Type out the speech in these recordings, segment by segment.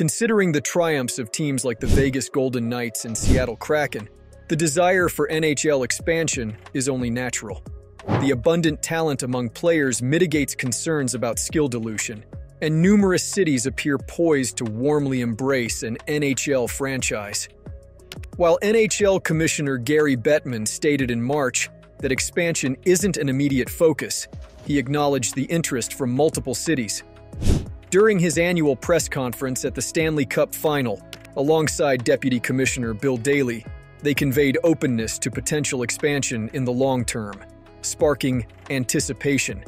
Considering the triumphs of teams like the Vegas Golden Knights and Seattle Kraken, the desire for NHL expansion is only natural. The abundant talent among players mitigates concerns about skill dilution, and numerous cities appear poised to warmly embrace an NHL franchise. While NHL Commissioner Gary Bettman stated in March that expansion isn't an immediate focus, he acknowledged the interest from multiple cities. During his annual press conference at the Stanley Cup Final, alongside Deputy Commissioner Bill Daly, they conveyed openness to potential expansion in the long term, sparking anticipation.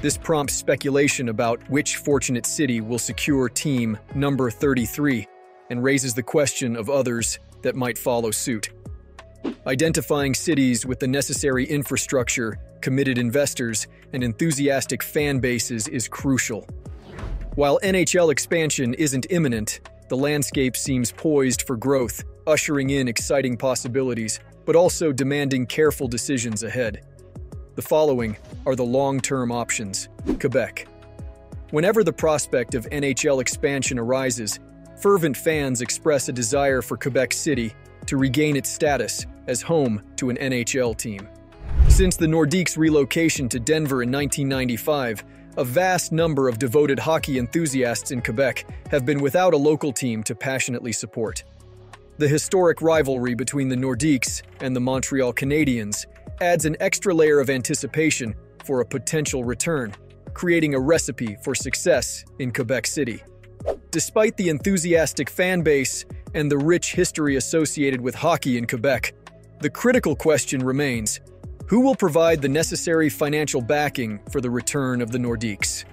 This prompts speculation about which fortunate city will secure team number 33 and raises the question of others that might follow suit. Identifying cities with the necessary infrastructure, committed investors, and enthusiastic fan bases is crucial. While NHL expansion isn't imminent, the landscape seems poised for growth, ushering in exciting possibilities, but also demanding careful decisions ahead. The following are the long-term options. Quebec. Whenever the prospect of NHL expansion arises, fervent fans express a desire for Quebec City to regain its status as home to an NHL team. Since the Nordiques' relocation to Denver in 1995, a vast number of devoted hockey enthusiasts in Quebec have been without a local team to passionately support. The historic rivalry between the Nordiques and the Montreal Canadiens adds an extra layer of anticipation for a potential return, creating a recipe for success in Quebec City. Despite the enthusiastic fan base and the rich history associated with hockey in Quebec, the critical question remains who will provide the necessary financial backing for the return of the Nordiques?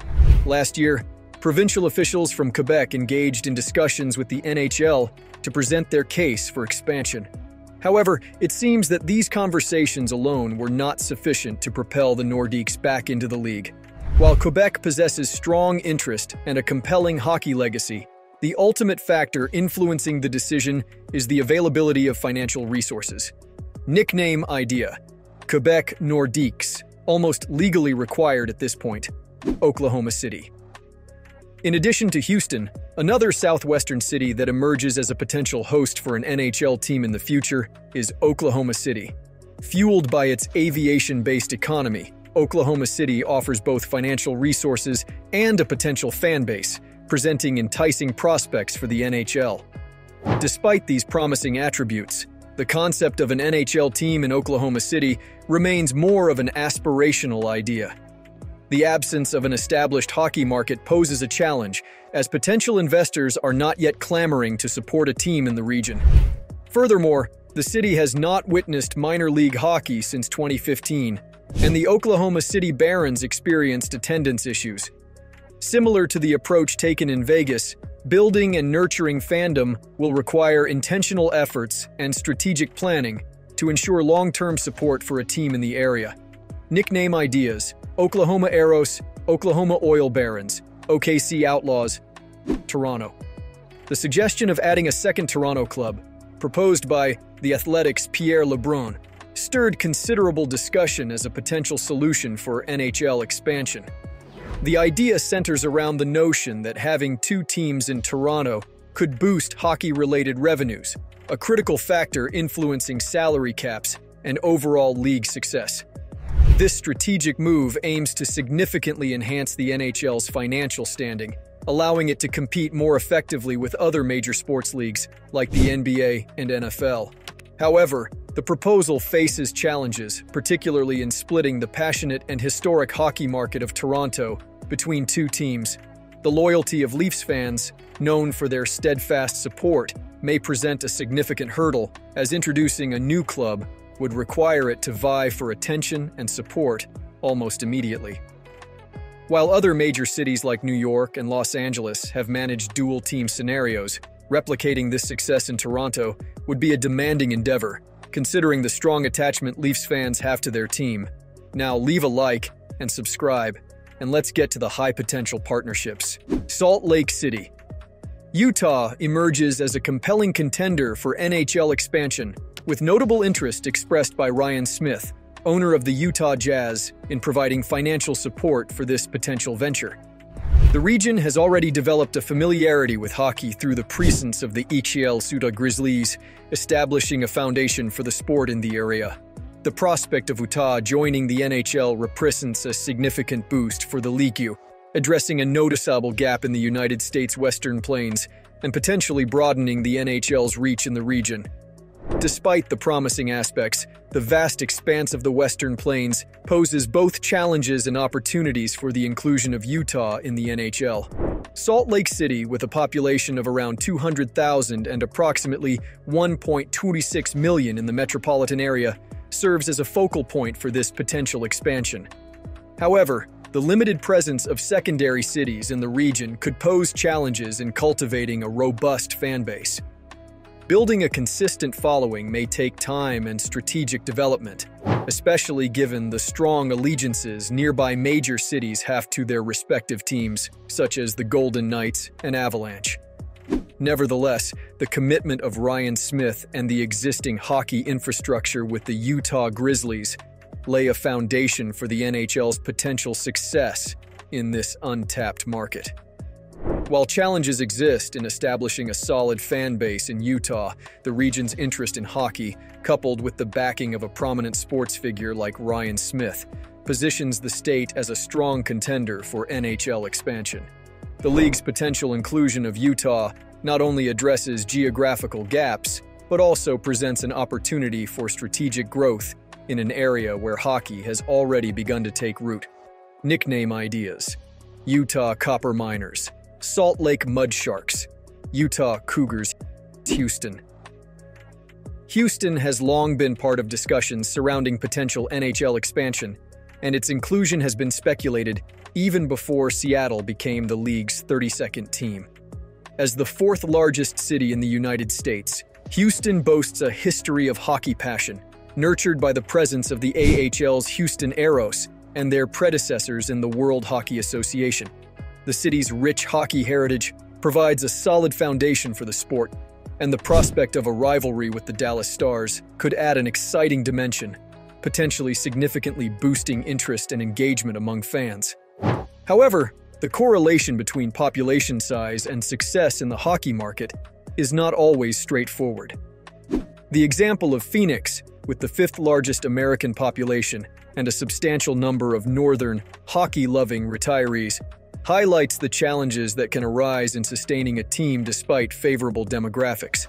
Last year, provincial officials from Quebec engaged in discussions with the NHL to present their case for expansion. However, it seems that these conversations alone were not sufficient to propel the Nordiques back into the league. While Quebec possesses strong interest and a compelling hockey legacy, the ultimate factor influencing the decision is the availability of financial resources. Nickname idea Quebec Nordiques, almost legally required at this point. Oklahoma City. In addition to Houston, another southwestern city that emerges as a potential host for an NHL team in the future is Oklahoma City. Fueled by its aviation based economy, Oklahoma City offers both financial resources and a potential fan base, presenting enticing prospects for the NHL. Despite these promising attributes, the concept of an NHL team in Oklahoma City remains more of an aspirational idea. The absence of an established hockey market poses a challenge, as potential investors are not yet clamoring to support a team in the region. Furthermore, the city has not witnessed minor league hockey since 2015, and the Oklahoma City Barons experienced attendance issues. Similar to the approach taken in Vegas, building and nurturing fandom will require intentional efforts and strategic planning to ensure long-term support for a team in the area. Nickname ideas Oklahoma Aros, Oklahoma Oil Barons, OKC Outlaws, Toronto. The suggestion of adding a second Toronto club, proposed by the Athletic's Pierre LeBrun, stirred considerable discussion as a potential solution for NHL expansion. The idea centers around the notion that having two teams in Toronto could boost hockey related revenues, a critical factor influencing salary caps and overall league success. This strategic move aims to significantly enhance the NHL's financial standing, allowing it to compete more effectively with other major sports leagues like the NBA and NFL. However, the proposal faces challenges, particularly in splitting the passionate and historic hockey market of Toronto between two teams. The loyalty of Leafs fans, known for their steadfast support, may present a significant hurdle, as introducing a new club would require it to vie for attention and support almost immediately. While other major cities like New York and Los Angeles have managed dual team scenarios, replicating this success in Toronto would be a demanding endeavor, considering the strong attachment Leafs fans have to their team. Now, leave a like and subscribe, and let's get to the high potential partnerships. Salt Lake City. Utah emerges as a compelling contender for NHL expansion with notable interest expressed by Ryan Smith, owner of the Utah Jazz, in providing financial support for this potential venture. The region has already developed a familiarity with hockey through the presence of the ECHL's Utah Grizzlies, establishing a foundation for the sport in the area. The prospect of Utah joining the NHL represents a significant boost for the League, addressing a noticeable gap in the United States Western Plains and potentially broadening the NHL's reach in the region. Despite the promising aspects, the vast expanse of the Western Plains poses both challenges and opportunities for the inclusion of Utah in the NHL. Salt Lake City, with a population of around 200,000 and approximately 1.26 million in the metropolitan area, serves as a focal point for this potential expansion. However, the limited presence of secondary cities in the region could pose challenges in cultivating a robust fanbase. Building a consistent following may take time and strategic development, especially given the strong allegiances nearby major cities have to their respective teams, such as the Golden Knights and Avalanche. Nevertheless, the commitment of Ryan Smith and the existing hockey infrastructure with the Utah Grizzlies lay a foundation for the NHL's potential success in this untapped market. While challenges exist in establishing a solid fan base in Utah, the region's interest in hockey, coupled with the backing of a prominent sports figure like Ryan Smith, positions the state as a strong contender for NHL expansion. The league's potential inclusion of Utah not only addresses geographical gaps, but also presents an opportunity for strategic growth in an area where hockey has already begun to take root. Nickname ideas Utah Copper Miners Salt Lake Mudsharks, Utah Cougars, Houston. Houston has long been part of discussions surrounding potential NHL expansion, and its inclusion has been speculated even before Seattle became the league's 32nd team. As the fourth largest city in the United States, Houston boasts a history of hockey passion, nurtured by the presence of the AHL's Houston Aeros and their predecessors in the World Hockey Association. The city's rich hockey heritage provides a solid foundation for the sport, and the prospect of a rivalry with the Dallas Stars could add an exciting dimension, potentially significantly boosting interest and engagement among fans. However, the correlation between population size and success in the hockey market is not always straightforward. The example of Phoenix, with the fifth largest American population and a substantial number of northern, hockey-loving retirees, highlights the challenges that can arise in sustaining a team despite favorable demographics.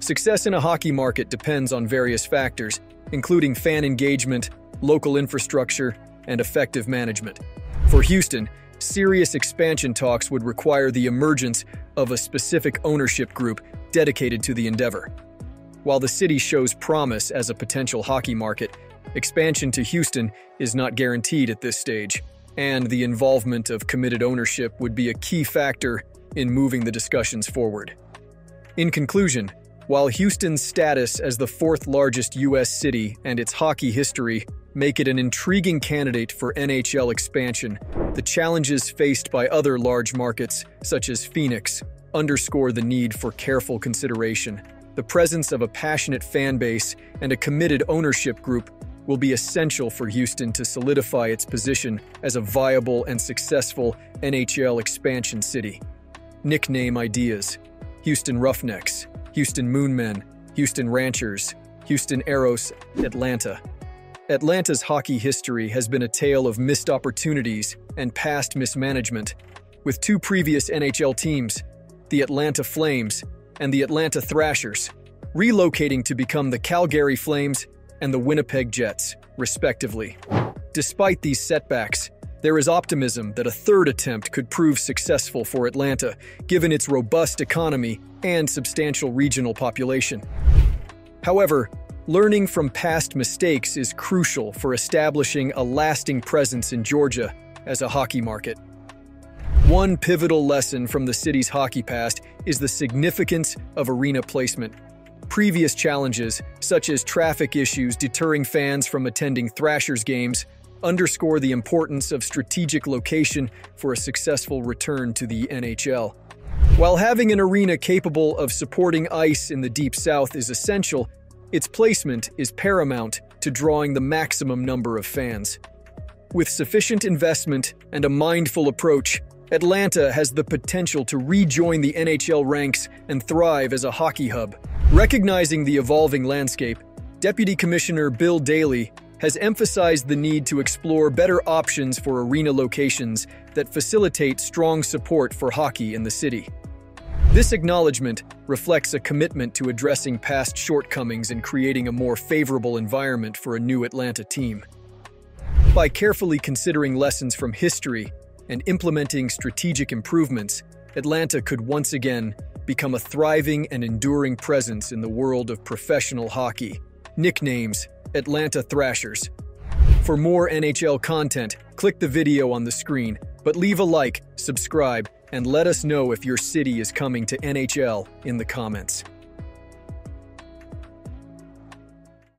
Success in a hockey market depends on various factors, including fan engagement, local infrastructure, and effective management. For Houston, serious expansion talks would require the emergence of a specific ownership group dedicated to the endeavor. While the city shows promise as a potential hockey market, expansion to Houston is not guaranteed at this stage and the involvement of committed ownership would be a key factor in moving the discussions forward. In conclusion, while Houston's status as the fourth largest U.S. city and its hockey history make it an intriguing candidate for NHL expansion, the challenges faced by other large markets, such as Phoenix, underscore the need for careful consideration. The presence of a passionate fan base and a committed ownership group will be essential for Houston to solidify its position as a viable and successful NHL expansion city. Nickname ideas Houston Roughnecks, Houston Moonmen, Houston Ranchers, Houston Aeros, Atlanta. Atlanta's hockey history has been a tale of missed opportunities and past mismanagement, with two previous NHL teams, the Atlanta Flames and the Atlanta Thrashers, relocating to become the Calgary Flames and the Winnipeg Jets, respectively. Despite these setbacks, there is optimism that a third attempt could prove successful for Atlanta, given its robust economy and substantial regional population. However, learning from past mistakes is crucial for establishing a lasting presence in Georgia as a hockey market. One pivotal lesson from the city's hockey past is the significance of arena placement Previous challenges, such as traffic issues deterring fans from attending Thrashers games, underscore the importance of strategic location for a successful return to the NHL. While having an arena capable of supporting ice in the Deep South is essential, its placement is paramount to drawing the maximum number of fans. With sufficient investment and a mindful approach, Atlanta has the potential to rejoin the NHL ranks and thrive as a hockey hub. Recognizing the evolving landscape, Deputy Commissioner Bill Daly has emphasized the need to explore better options for arena locations that facilitate strong support for hockey in the city. This acknowledgement reflects a commitment to addressing past shortcomings and creating a more favorable environment for a new Atlanta team. By carefully considering lessons from history and implementing strategic improvements, Atlanta could once again become a thriving and enduring presence in the world of professional hockey. Nicknames Atlanta Thrashers. For more NHL content, click the video on the screen, but leave a like, subscribe, and let us know if your city is coming to NHL in the comments.